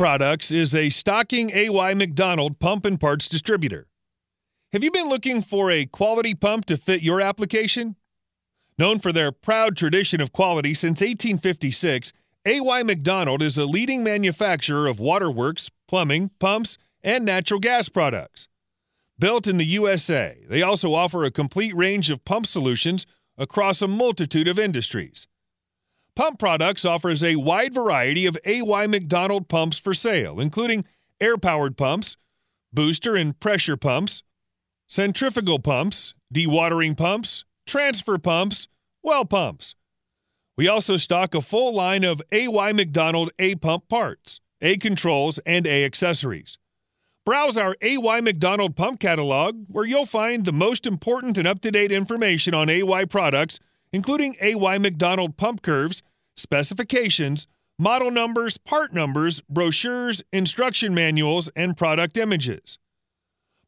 Products is a stocking AY McDonald pump and parts distributor. Have you been looking for a quality pump to fit your application? Known for their proud tradition of quality since 1856, AY McDonald is a leading manufacturer of waterworks, plumbing, pumps, and natural gas products. Built in the USA, they also offer a complete range of pump solutions across a multitude of industries. Pump Products offers a wide variety of AY McDonald pumps for sale, including air powered pumps, booster and pressure pumps, centrifugal pumps, dewatering pumps, transfer pumps, well pumps. We also stock a full line of AY McDonald A pump parts, A controls, and A accessories. Browse our AY McDonald pump catalog, where you'll find the most important and up to date information on AY products, including AY McDonald pump curves, specifications, model numbers, part numbers, brochures, instruction manuals, and product images.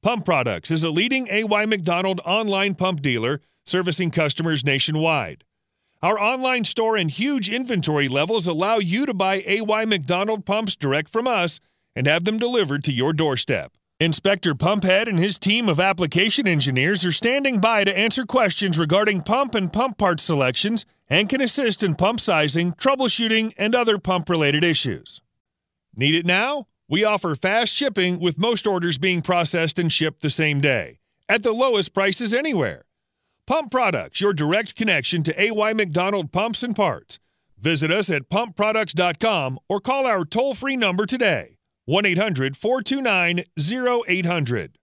Pump Products is a leading AY McDonald online pump dealer servicing customers nationwide. Our online store and huge inventory levels allow you to buy AY McDonald pumps direct from us and have them delivered to your doorstep. Inspector Pumphead and his team of application engineers are standing by to answer questions regarding pump and pump part selections and can assist in pump sizing, troubleshooting, and other pump related issues. Need it now? We offer fast shipping with most orders being processed and shipped the same day at the lowest prices anywhere. Pump Products, your direct connection to AY McDonald pumps and parts. Visit us at pumpproducts.com or call our toll free number today 1 800 429 0800.